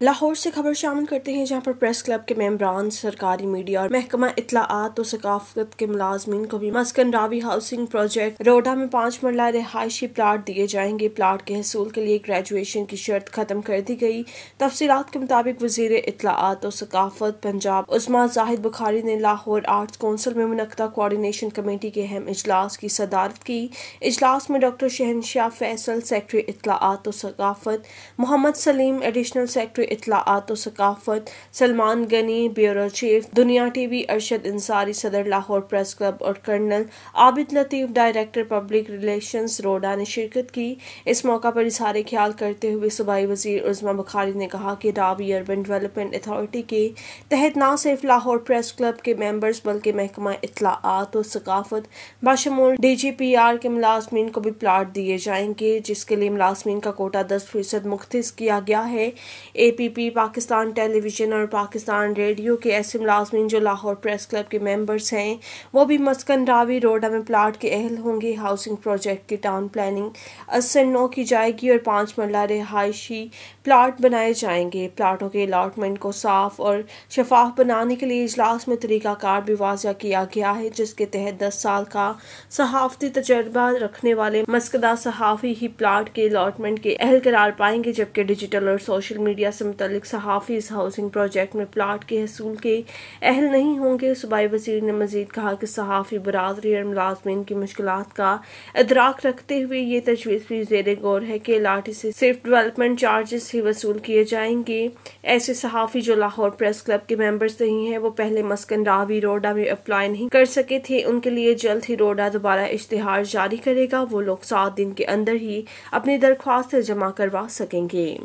लाहौर से खबर शामिल करते हैं, जहाँ पर प्रेस क्लब के मेम्बरान सरकारी मीडिया और महकमा इतलात और सकाफत के मुलाजमीन को भी मस्कन रावी हाउसिंग प्रोजेक्ट रोडा में पाँच मरला रिहायशी प्लाट दिए जाएँगे। प्लाट के हसूल के लिए ग्रेजुएशन की शर्त खत्म कर दी गई। तफसीत के मुताबिक वज़ीर इतलात और सकाफत पंजाब उस्मा जाहिद बुखारी ने लाहौर आर्ट्स कौंसिल में मुनदा कोऑर्डिनेशन कमेटी के अहम इजलास की सदारत की। इजलास में डॉक्टर शहनशाह फैसल, सेक्रटरी इतलात और सकाफत, मोहम्मद सलीम एडिशनल सेक्रेटरी इतलात और सकाफत। Salman Ghani, bureau chief, Dunya TV Arshad Ansari सदर लाहौर प्रेस क्लब और colonel Abid Latif, director public relations RUDA ने शिरकत की। इस मौका पर इजहार ख्याल करते हुए सूबाई वज़ीर उजमा बुखारी ने कहा कि रावी अर्बन डेवलपमेंट अथॉरिटी के तहत न सिर्फ़ लाहौर प्रेस क्लब के मेंबर्स बल्कि महकमा इतलात और सकाफत बाशमूल डी जी पी आर के मुलाजमीन को भी प्लाट दिए जाएँगे, जिसके लिए मुलाजमीन का कोटा दस फ़ीसद मुख्त किया गया है। A P P Pakistan television और पाकिस्तान रेडियो के ऐसे मुलाजमीन जो लाहौर प्रेस क्लब के मेंबर्स हैं, वो भी मस्कन रावी रोडा में प्लाट के अहल होंगे। हाउसिंग प्रोजेक्ट की टाउन प्लानिंग असर नौ की जाएगी और पाँच मरला रिहायशी प्लाट बनाए जाएँगे। प्लाटों के अलाटमेंट को साफ़ और शफाफ बनाने के लिए इजलास में तरीक़ाकार भी वाजह किया गया है, जिसके तहत दस साल का सहाफ़ती तजर्बा रखने वाले मस्कदा सहाफ़ी ही प्लाट के अलाटमेंट के अहल करार पाएँगे, जबकि डिजिटल और सोशल मीडिया से मुतलिक सहाफ़ी इस हाउसिंग प्रोजेक्ट में प्लाट के हसूल के अहल नहीं होंगे। सूबाई वज़ीर ने मजीद कहा कि सहाफ़ी बरदरी और मुलाजमीन की मुश्किल का इदराक रखते हुए ये तजवीज़ भी जेर गौर है कि लाठी से सिर्फ़ डेवलपमेंट चार्जेस ही वसूल किए जाएँगे। ऐसे सहाफ़ी जो लाहौर प्रेस क्लब के मेंबर्स नहीं हैं, वो पहले मस्कन रावी रोडा में अप्लाई नहीं कर सके थे। उनके लिए जल्द ही रोडा दोबारा इश्तहार जारी करेगा। वो लोग सात दिन के अंदर ही अपनी दरख्वास्त जमा करवा सकेंगे।